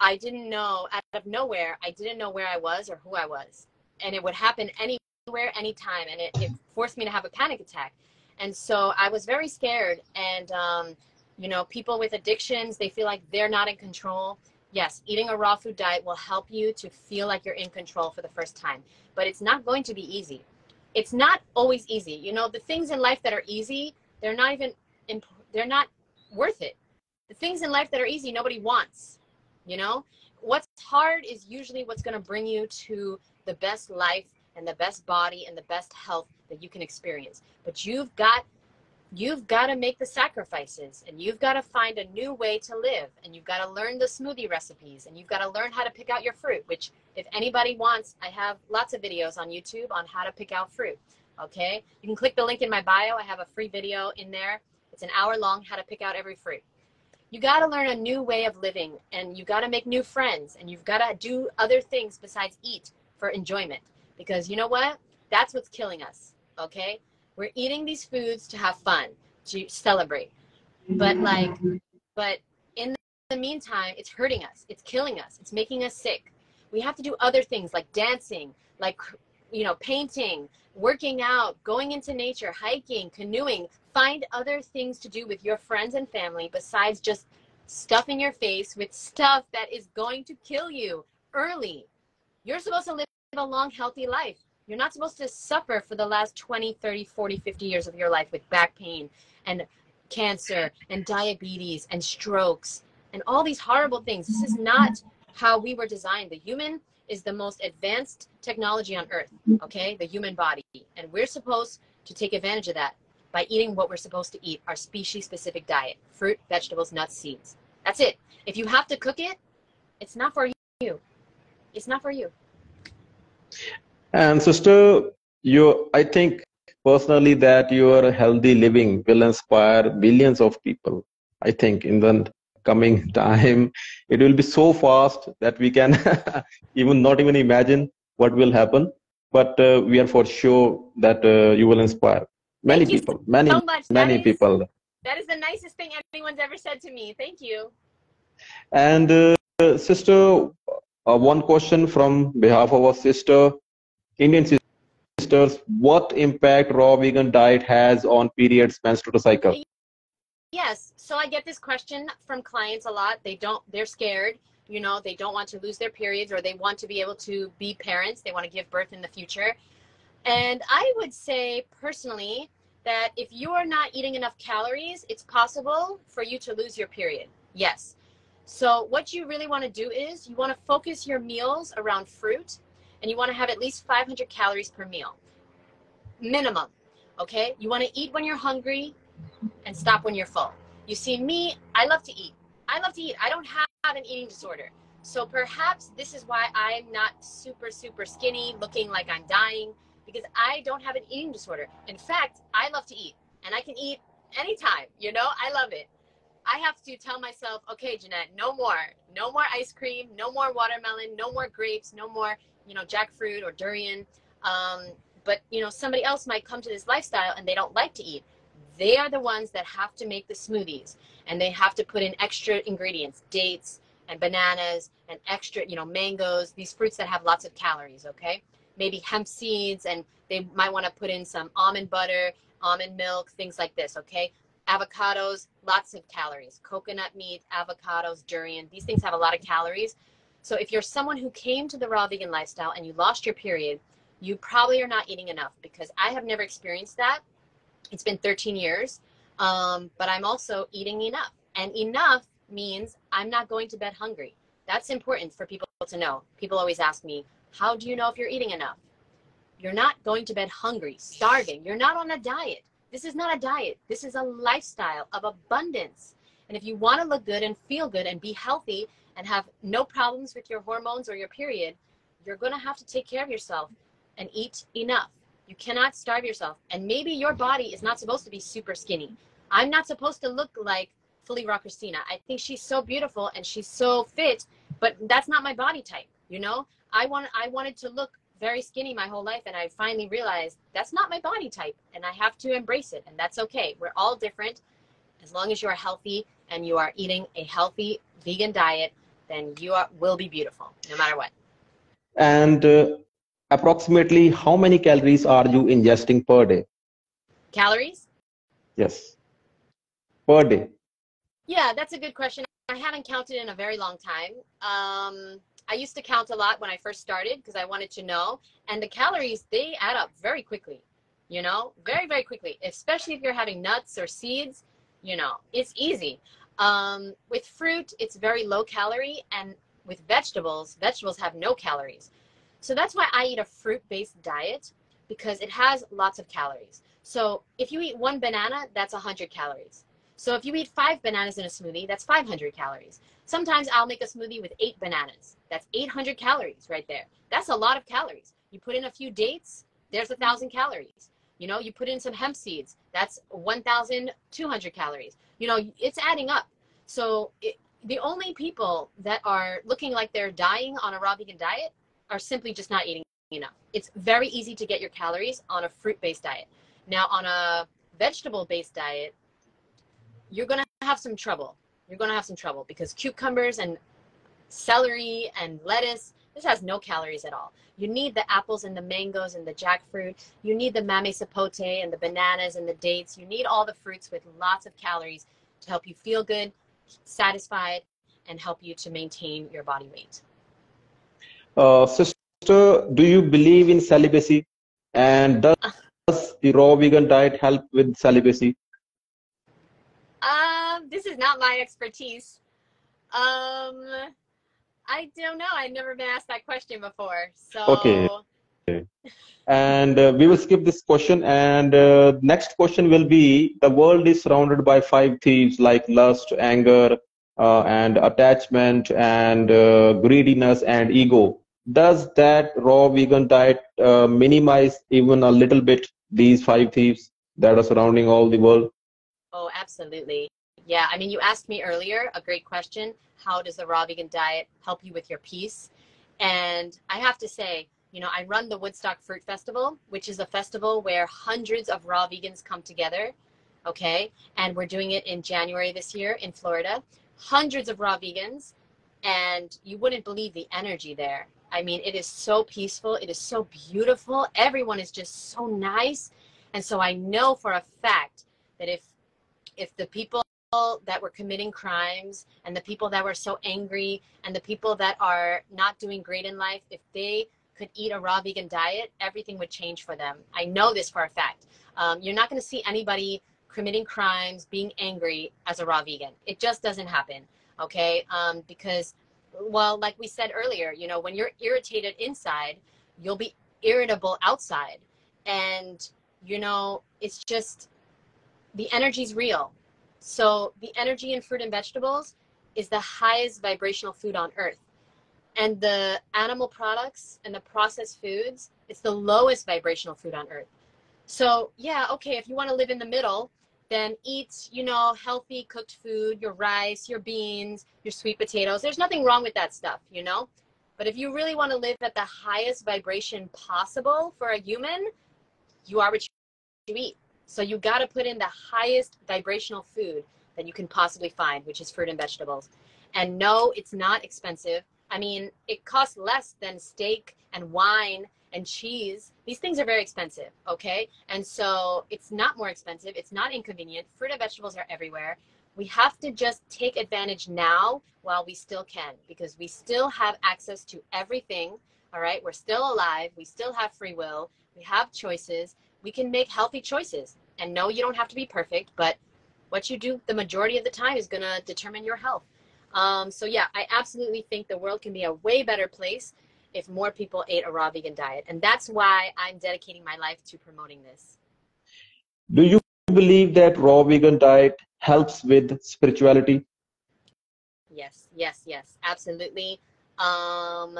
I didn't know out of nowhere, I didn't know where I was or who I was. And it would happen anywhere, anytime. And it, it forced me to have a panic attack. And so I was very scared. And, um, you know, people with addictions, they feel like they're not in control. Yes, eating a raw food diet will help you to feel like you're in control for the first time, but it's not going to be easy. It's not always easy. You know, the things in life that are easy, they're not even, imp- they're not worth it. The things in life that are easy, nobody wants. You know, what's hard is usually what's going to bring you to the best life and the best body and the best health that you can experience. But you've got you've got to make the sacrifices and you've got to find a new way to live and you've got to learn the smoothie recipes and you've got to learn how to pick out your fruit which if anybody wants i have lots of videos on youtube on how to pick out fruit okay? You can click the link in my bio. I have a free video in there. It's an hour long how to pick out every fruit. You got to learn a new way of living and you got to make new friends and you've got to do other things besides eat for enjoyment. Because you know what? That's what's killing us okay? We're eating these foods to have fun to celebrate. But like but in the meantime it's hurting us. It's killing us. It's making us sick we have to do other things like dancing like you know painting working out going into nature hiking canoeing find other things to do with your friends and family besides just stuffing your face with stuff that is going to kill you early. You're supposed to live a long, healthy life. You're not supposed to suffer for the last 20, 30, 40, 50 years of your life with back pain and cancer and diabetes and strokes and all these horrible things. This is not how we were designed. The human is the most advanced technology on earth, okay? The human body. And we're supposed to take advantage of that by eating what we're supposed to eat, our species specific diet fruit, vegetables, nuts, seeds. That's it. If you have to cook it, it's not for you. It's not for you. And sister, you I think personally that your healthy living will inspire billions of people. I think in the coming time. It will be so fast that we can even not even imagine what will happen. But uh, we are for sure that uh, you will inspire many Thank people many so many That is- people. That is the nicest thing anyone's ever said to me. Thank you. and uh, sister uh, one question from behalf of our sister indian sisters. What impact raw vegan diet has on periods menstrual cycle Yes. So I get this question from clients a lot. They don't, they're scared. You know, they don't want to lose their periods or they want to be able to be parents. They want to give birth in the future. And I would say personally that if you are not eating enough calories, it's possible for you to lose your period. Yes. So what you really want to do is you want to focus your meals around fruit and you want to have at least 500 calories per meal. Minimum. Okay? You want to eat when you're hungry and stop when you're full. You see, me, I love to eat. I love to eat. I don't have an eating disorder. So perhaps this is why I'm not super, super skinny, looking like I'm dying, because I don't have an eating disorder. In fact, I love to eat and I can eat anytime, you know, I love it. I have to tell myself, okay, Jeanette, no more, no more ice cream, no more watermelon, no more grapes, no more, you know, jackfruit or durian. Um, but, you know, somebody else might come to this lifestyle and they don't like to eat they are the ones that have to make the smoothies and they have to put in extra ingredients dates and bananas and extra you know mangoes these fruits that have lots of calories okay? Maybe hemp seeds and they might want to put in some almond butter almond milk things like this okay? Avocados lots of calories coconut meat avocados durian these things have a lot of calories. So if you're someone who came to the raw vegan lifestyle and you lost your period you probably are not eating enough because i have never experienced that it's been 13 years um, but i'm also eating enough. And enough means i'm not going to bed hungry. That's important for people to know. People always ask me how do you know if you're eating enough? You're not going to bed hungry starving. You're not on a diet. This is not a diet. This is a lifestyle of abundance. And if you want to look good and feel good and be healthy and have no problems with your hormones or your period you're going to have to take care of yourself and eat enough you cannot starve yourself. And maybe your body is not supposed to be super skinny. I'm not supposed to look like FullyRaw Kristina. I think she's so beautiful and she's so fit, but that's not my body type, you know? I want I wanted to look very skinny my whole life and I finally realized that's not my body type and I have to embrace it and that's okay. We're all different as long as you are healthy and you are eating a healthy vegan diet then you are, will be beautiful no matter what. And uh, approximately how many calories are you ingesting per day? Calories? Yes. Per day. Yeah, that's a good question. I haven't counted in a very long time. Um, I used to count a lot when I first started because I wanted to know. And the calories, they add up very quickly, you know, very, very quickly, especially if you're having nuts or seeds, you know, it's easy. Um, with fruit, it's very low calorie. And with vegetables, vegetables have no calories. So that's why I eat a fruit based diet because it has lots of calories. So if you eat one banana, that's 100 calories. So if you eat five bananas in a smoothie, that's 500 calories. Sometimes I'll make a smoothie with eight bananas. That's 800 calories right there. That's a lot of calories. You put in a few dates, there's a thousand calories. You know, you put in some hemp seeds, that's 1,200 calories. You know, it's adding up. So it, the only people that are looking like they're dying on a raw vegan diet are simply just not eating enough. It's very easy to get your calories on a fruit based diet. Now, on a vegetable based diet, you're going to have some trouble. You're going to have some trouble because cucumbers and celery and lettuce, this has no calories at all. You need the apples and the mangoes and the jackfruit. You need the mamey sapote and the bananas and the dates. You need all the fruits with lots of calories to help you feel good, satisfied, and help you to maintain your body weight. Uh, sister, do you believe in celibacy? And does the raw vegan diet help with celibacy? Um, this is not my expertise. Um, I don't know. I've never been asked that question before. So okay. And uh, we will skip this question. And uh, next question will be: The world is surrounded by five thieves like lust, anger, uh, and attachment, and uh, greediness, and ego. Does that raw vegan diet uh, minimize even a little bit these five thieves that are surrounding all the world? Oh, absolutely. Yeah, I mean, you asked me earlier a great question. How does the raw vegan diet help you with your peace? And I have to say, you know, I run the Woodstock Fruit Festival, which is a festival where hundreds of raw vegans come together. Okay. And we're doing it in January this year in Florida. Hundreds of raw vegans. And you wouldn't believe the energy there. I mean, it is so peaceful. It is so beautiful. Everyone is just so nice. And so I know for a fact that if if the people that were committing crimes and the people that were so angry and the people that are not doing great in life, if they could eat a raw vegan diet, everything would change for them. I know this for a fact. Um, you're not going to see anybody committing crimes, being angry as a raw vegan. It just doesn't happen. Okay. Um, because, well, like we said earlier, you know, when you're irritated inside, you'll be irritable outside. And, you know, it's just the energy's real. So the energy in fruit and vegetables is the highest vibrational food on earth. And the animal products and the processed foods, it's the lowest vibrational food on earth. So, yeah, okay, if you want to live in the middle, then eat, you know, healthy cooked food, your rice, your beans, your sweet potatoes. There's nothing wrong with that stuff, you know? But if you really want to live at the highest vibration possible for a human, you are what you eat. So you got to put in the highest vibrational food that you can possibly find, which is fruit and vegetables. And no, it's not expensive. I mean, it costs less than steak and wine and cheese. These things are very expensive, okay? And so it's not more expensive. It's not inconvenient. Fruit and vegetables are everywhere. We have to just take advantage now while we still can because we still have access to everything, all right? We're still alive. We still have free will. We have choices we can make healthy choices. And no, you don't have to be perfect, but what you do the majority of the time is going to determine your health. Um, so, yeah, I absolutely think the world can be a way better place if more people ate a raw vegan diet. And that's why I'm dedicating my life to promoting this. Do you believe that raw vegan diet helps with spirituality? Yes, yes, yes, absolutely. Um,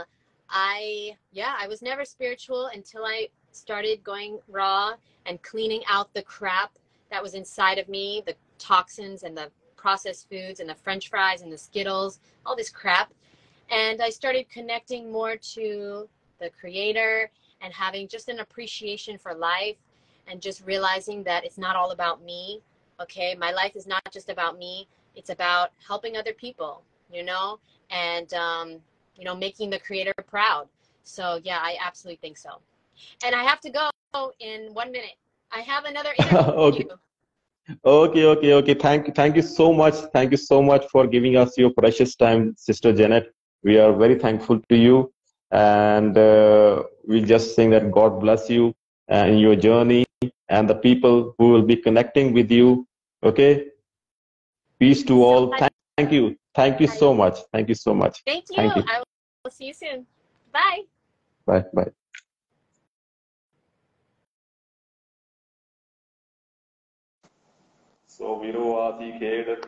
I, yeah, I was never spiritual until I started going raw and cleaning out the crap that was inside of me, the toxins and the processed foods and the french fries and the Skittles, all this crap. And I started connecting more to the creator and having just an appreciation for life and just realizing that it's not all about me. Okay. My life is not just about me, it's about helping other people. you know, and um, you know, making the creator proud. So yeah, I absolutely think so. And I have to go in one minute. I have another interview. okay. Okay, okay, okay. Thank you, thank you so much. Thank you so much for giving us your precious time, Sister Janet We are very thankful to you, and uh, we just saying that God bless you and your journey and the people who will be connecting with you. Okay. Peace to all. Thank, thank you. Thank you so much. Thank you so much. Thank you. Thank you. I will see you soon. Bye. Bye. Bye. So ਵੀਰੋ ਆ ਸੀ ਖੇਡ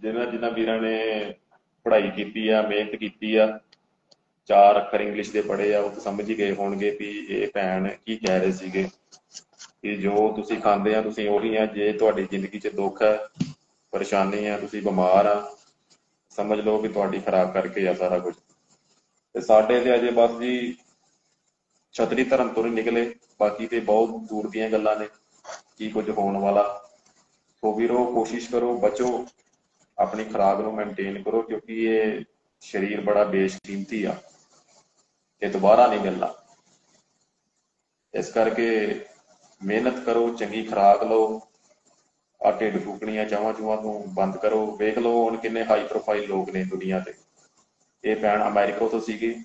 ਜਿਨ੍ਹਾਂ ਜਿਨ੍ਹਾਂ ਵੀਰਾਂ ਨੇ ਪੜ੍ਹਾਈ ਕੀਤੀ ਆ, ਮਿਹਨਤ ਕੀਤੀ ਆ। ਚਾਰ ਅੱਖਰ ਇੰਗਲਿਸ਼ ਦੇ ਪੜ੍ਹੇ ਆ, ਉਹ ਸਮਝ ਹੀ ਗਏ ਹੋਣਗੇ ਵੀ ਇਹ ਭੈਣ ਕੀ ਕਹਿ ਰਹੇ ਸੀਗੇ। ਕਿ ਜੋ ਤੁਸੀਂ ਖਾਂਦੇ ਆ, ਤੁਸੀਂ ਉਹੀ ਆ, ਜੇ ਤੁਹਾਡੀ ਜ਼ਿੰਦਗੀ 'ਚ ਦੁੱਖ ਹੈ ਪਰੇਸ਼ਾਨੀ ਆ, ਤੁਸੀਂ ਬਿਮਾਰ ਆ, ਸਮਝ ਲਓ ਵੀ ਤੁਹਾਡੀ ਖਰਾਬ ਕਰਕੇ ਆ ਸਾਰਾ ਕੁਝ। ਤੇ ਸਾਡੇ ਤੇ ਅਜੇ ਬਸ ਜੀ ਛਤਰੀ ਧਰਮ ਤੋਂ ਨਹੀਂ ਨਿਕਲੇ, ਬਾਕੀ ਤੇ ਬਹੁਤ ਦੂਰ ਦੀਆਂ ਗੱਲਾਂ ਨੇ, ਕੀ ਕੁਝ ਹੋਣ ਵਾਲਾ। ਸੋ ਵੀਰੋ, ਕੋਸ਼ਿਸ਼ ਕਰੋ, ਬਚੋ। ਆਪਣੀ ਖੁਰਾਕ ਨੂੰ ਮੇਨਟੇਨ ਕਰੋ ਕਿਉਂਕਿ ਇਹ ਸਰੀਰ ਬੜਾ ਬੇਸ਼ਕੀਮਤੀ ਆ ਇਹ ਦੁਬਾਰਾ ਨਹੀਂ ਮਿਲਣਾ। ਇਸ ਕਰਕੇ ਮਿਹਨਤ ਕਰੋ, ਚੰਗੀ ਖੁਰਾਕ ਲਓ ਆ ਢਿੱਡ ਫੂਕਣੀਆਂ ਚਾਹਾਂ ਚੂਹਾਂ ਨੂੰ ਬੰਦ ਕਰੋ। ਵੇਖ ਲਓ ਹੁਣ ਕਿੰਨੇ ਹਾਈ ਪ੍ਰੋਫਾਈਲ ਲੋਕ ਨੇ ਦੁਨੀਆ ਤੇ। ਇਹ ਭੈਣ ਅਮਰੀਕਾ ਤੋਂ ਸੀਗੀ।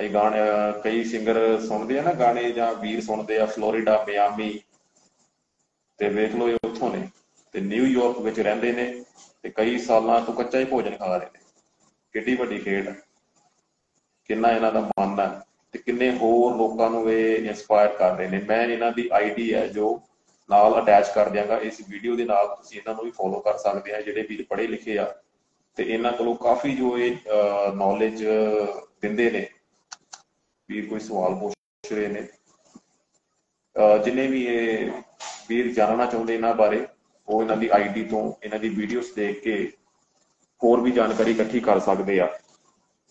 ਅਈ ਗਾਣੇ, ਕਈ ਸਿੰਗਰ ਸੁਣਦੇ ਆ ਨਾ ਗਾਣੇ ਜਾਂ ਵੀਰ ਸੁਣਦੇ ਆ, ਫਲੋਰੀਡਾ, ਮਿਆਮੀ। ਤੇ ਵੇਖ ਲਓ ਇਹ ਉੱਥੋਂ ਨੇ। ਤੇ ਨਿਊਯਾਰਕ ਵਿੱਚ ਰਹਿੰਦੇ ਨੇ ਤੇ ਕਈ ਸਾਲਾਂ ਤੋਂ ਕੱਚਾ ਹੀ ਭੋਜਨ ਖਾ ਰਹੇ ਨੇ। ਕਿੱਡੀ ਵੱਡੀ ਖੇਡ ਕਿੰਨਾ ਇਹਨਾਂ ਦਾ ਮਨ ਹੈ ਤੇ ਕਿੰਨੇ ਹੋਰ ਲੋਕਾਂ ਨੂੰ ਇਹ ਇਨਸਪਾਇਰ ਕਰ ਰਹੇ ਨੇ। ਮੈਂ ਇਹਨਾਂ ਦੀ ਆਈਡੀ ਹੈ ਜੋ ਨਾਲ ਅਟੈਚ ਕਰ ਦਿਆਂਗਾ। ਇਸ ਵੀਡੀਓ ਦੇ ਨਾਲ ਤੁਸੀਂ ਇਹਨਾਂ ਨੂੰ ਵੀ ਫੋਲੋ ਕਰ ਸਕਦੇ ਆ, ਜਿਹੜੇ ਵੀਰ ਪੜ੍ਹੇ ਲਿਖੇ ਆ। ਤੇ ਇਹਨਾਂ ਕੋਲੋਂ ਕਾਫੀ ਜੋ ਇਹ ਨੌਲੇਜ ਦਿੰਦੇ ਨੇ। ਵੀਰ ਕੋਈ ਸਵਾਲ ਪੁੱਛ ਰਹੇ ਨੇ। ਜਿਨੇ ਵੀ ਇਹ ਵੀਰ ਜਾਣਨਾ ਚਾਹੁੰਦੇ ਇਹਨਾਂ ਬਾਰੇ ਉਹ ਇਹਨਾਂ ਦੀ ਆਈਡੀ ਤੋਂ ਇਹਨਾਂ ਦੀ ਵੀਡੀਓਜ਼ ਦੇਖ ਕੇ ਹੋਰ ਵੀ ਜਾਣਕਾਰੀ ਇਕੱਠੀ ਕਰ ਸਕਦੇ ਆ।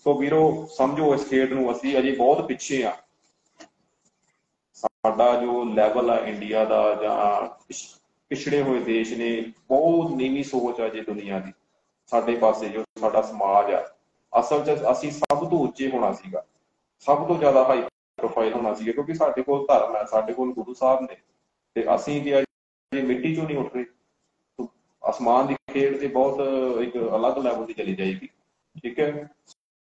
ਸੋ ਵੀਰੋ, ਸਮਝੋ ਇਸ ਖੇਡ ਨੂੰ ਅਸੀਂ ਅਜੇ ਬਹੁਤ ਪਿੱਛੇ ਆ। ਸਾਡਾ ਜੋ ਲੈਵਲ ਆ ਇੰਡੀਆ ਦਾ ਜਾਂ ਪਿਛੜੇ ਹੋਏ ਦੇਸ਼ ਨੇ, ਬਹੁਤ ਨੀਵੀਂ ਸੋਚ ਆ ਜੇ ਦੁਨੀਆ ਦੀ, ਸਾਡੇ ਪਾਸੇ ਜੋ ਸਾਡਾ ਸਮਾਜ ਆ। ਅਸਲ 'ਚ ਅਸੀਂ ਸਭ ਤੋਂ ਉੱਚੇ ਹੋਣਾ ਸੀਗਾ। ਸਭ ਤੋਂ ਜ਼ਿਆਦਾ ਹਾਈ ਪ੍ਰੋਫਾਈਲ ਹੋਣਾ ਸੀਗਾ, ਕਿਉਂਕਿ ਸਾਡੇ ਕੋਲ ਧਰਮ ਹੈ, ਸਾਡੇ ਕੋਲ ਗੁਰੂ ਸਾਹਿਬ ਨੇ। ਤੇ ਅਸੀਂ ਕਿ ਮਿੱਟੀ 'ਚੋਂ ਨਹੀਂ ਉੱਠ ਰਹੇ ਅਸਮਾਨ ਦੀ ਖੇਡ ਤੇ ਬਹੁਤ ਇੱਕ ਅਲੱਗ ਲੈਵਲ ਦੀ ਚਲੀ ਜਾਏਗੀ, ਠੀਕ ਹੈ?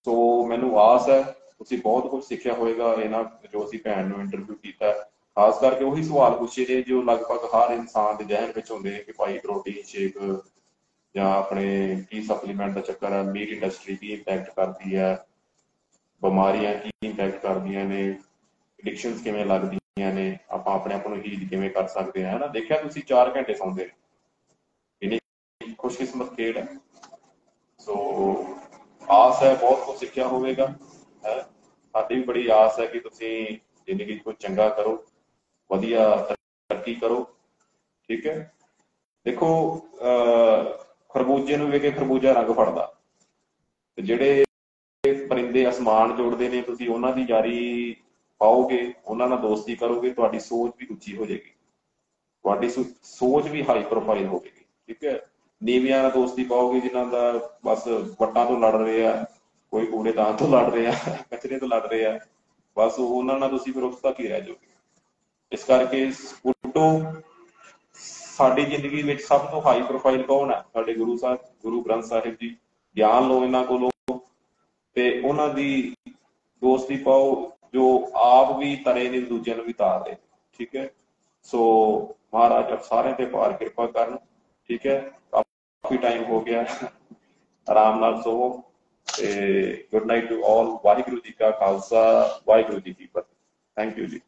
ਸੋ ਮੈਨੂੰ ਆਸ ਹੈ, ਤੁਸੀਂ ਬਹੁਤ ਕੁਝ ਸਿੱਖਿਆ ਹੋਵੇਗਾ ਇਹਨਾਂ ਜੋ ਅਸੀਂ ਭੈਣ ਨੂੰ ਇੰਟਰਵਿਊ ਕੀਤਾ ਖਾਸ ਕਰਕੇ ਉਹੀ ਸਵਾਲ ਪੁੱਛੇ ਨੇ ਜੋ ਲਗਭਗ ਹਰ ਇਨਸਾਨ ਦੇ ਜ਼ਿਹਨ ਵਿੱਚ ਹੁੰਦੇ ਨੇ ਕਿ ਭਾਈ ਪ੍ਰੋਟੀਨ ਸ਼ੇਕ ਜਾਂ ਆਪਣੇ ਕੀ ਸਪਲੀਮੈਂਟ ਦਾ ਚੱਕਰ ਹੈ ਮੀਟ ਇੰਡਸਟਰੀ ਕੀ ਇੰਪੈਕਟ ਕਰਦੀ ਹੈ, ਬਿਮਾਰੀਆਂ ਕੀ ਇੰਪੈਕਟ ਕਰਦੀਆਂ ਨੇ ਐਡਿਕਸ਼ਨਸ ਕਿਵੇਂ ਲੱਗਦੀਆਂ ਨੇ, ਆਪਾਂ ਆਪਣੇ ਆਪ ਨੂੰ ਹੀਲ ਕਿਵੇਂ ਕਰ ਸਕਦੇ ਹਾਂ ਹਨਾ ਦੇਖਿਆ ਤੁਸੀਂ 4 ਘੰਟੇ ਸੌਂਦੇ। ਇਨੀ ਖੁਸ਼ਕਿਸਮਤ ਖੇਡ ਹੈ ਸੋ ਆਸ ਹੈ ਬਹੁਤ ਕੁਝ ਸਿੱਖਿਆ ਹੋਵੇਗਾ ਹੈ ਸਾਡੀ ਵੀ ਬੜੀ ਆਸ ਹੈ ਕਿ ਤੁਸੀਂ ਜ਼ਿੰਦਗੀ ਕੋਈ ਚੰਗਾ ਕਰੋ ਵਧੀਆ ਤਰੱਕੀ ਕਰੋ ਠੀਕ ਹੈ ਦੇਖੋ ਖਰਬੂਜੇ ਨੂੰ ਵੇਖ ਕੇ ਖਰਬੂਜਾ ਰੰਗ ਫੜਦਾ। ਤੇ ਜਿਹੜੇ ਪਰਿੰਦੇ ਅਸਮਾਨ ਜੋੜਦੇ ਨੇ, ਤੁਸੀਂ ਉਹਨਾਂ ਦੀ ਯਾਰੀ ਪਾਓਗੇ, ਉਹਨਾਂ ਨਾਲ ਦੋਸਤੀ ਕਰੋਗੇ, ਤੁਹਾਡੀ ਸੋਚ ਵੀ ਉੱਚੀ ਹੋ ਜਾਏਗੀ। ਤੁਹਾਡੀ ਸੋਚ ਵੀ ਹਾਈ ਪ੍ਰੋਫਾਈਲ ਹੋਵੇਗੀ, ਠੀਕ ਹੈ। ਨੀਵੀਆਂ ਨਾਲ ਦੋਸਤੀ ਪਾਓਗੇ ਜਿਨ੍ਹਾਂ ਦਾ ਬਸ ਵੱਟਾਂ ਤੋਂ ਲੜ ਰਹੇ ਆ, ਕੋਈ ਕੂੜੇਦਾਨ ਤੋਂ ਲੜ ਰਹੇ ਆ, ਕਚਰੇ ਤੋਂ ਲੜ ਰਹੇ ਆ, ਬਸ ਉਹਨਾਂ ਨਾਲ ਤੁਸੀਂ ਫਿਰ ਉਸ ਤੱਕ ਹੀ ਰਹਿ ਜਾਓਗੇ ਇਸ ਕਰਕੇ ਸਕੂਟੋ ਸਾਡੀ ਜ਼ਿੰਦਗੀ ਵਿੱਚ ਸਭ ਤੋਂ ਹਾਈ ਪ੍ਰੋਫਾਈਲ ਕੌਣ ਹੈ ਸਾਡੇ ਗੁਰੂ ਸਾਹਿਬ, ਗੁਰੂ ਗ੍ਰੰਥ ਸਾਹਿਬ ਜੀ, ਗਿਆਨ ਲਓ ਇਹਨਾਂ ਕੋਲੋਂ ਤੇ ਉਹਨਾਂ ਦੀ ਦੋਸਤੀ ਪਾਓ ਜੋ ਆਪ ਵੀ ਤਰੇ ਨੇ, ਦੂਜਿਆਂ ਨੂੰ ਵੀ ਤਾਰ ਦੇ, ਠੀਕ ਹੈ? ਸੋ ਮਹਾਰਾਜ ਆਪ ਸਾਰਿਆਂ ਤੇ ਪਾਰ ਕਿਰਪਾ ਕਰਨ, ਠੀਕ ਹੈ? ਕਾਫੀ ਟਾਈਮ ਹੋ ਗਿਆ ਆਰਾਮ ਨਾਲ ਸੋਵੋ ਤੇ good night to all Waheguru ji ਕਾ ਖਾਲਸਾ ਵਾਹਿਗੁਰੂ ਜੀ ਕੀ ਫਤਿਹ ਥੈਂਕ ਯੂ ਜੀ